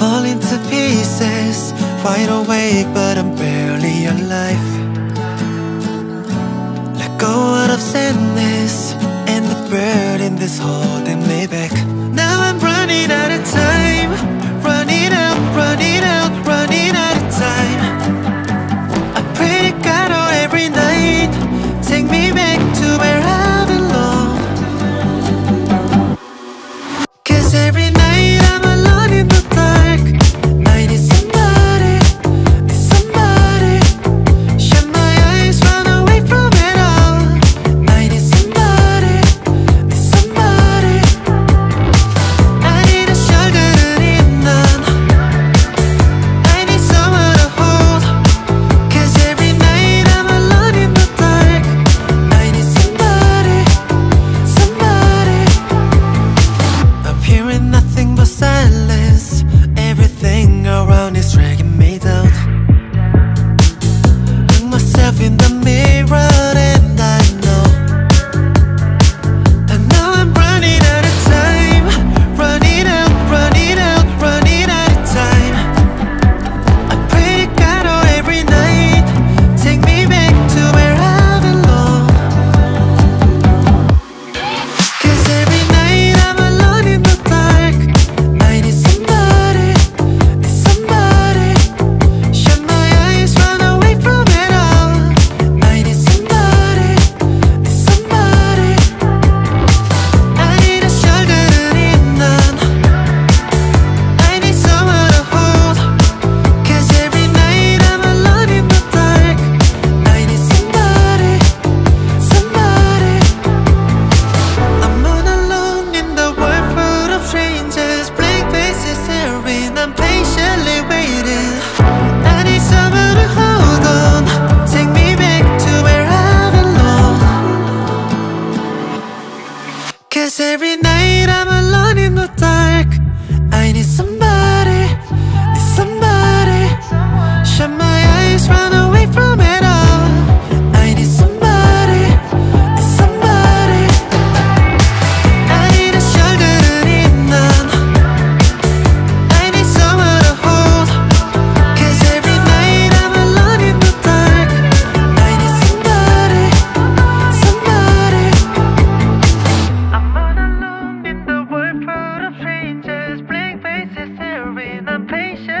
Falling to pieces. Wide awake but I'm barely alive. Let go of sadness And the burden that's holding me back. Now I'm running out of time. love in the mirror. the patient.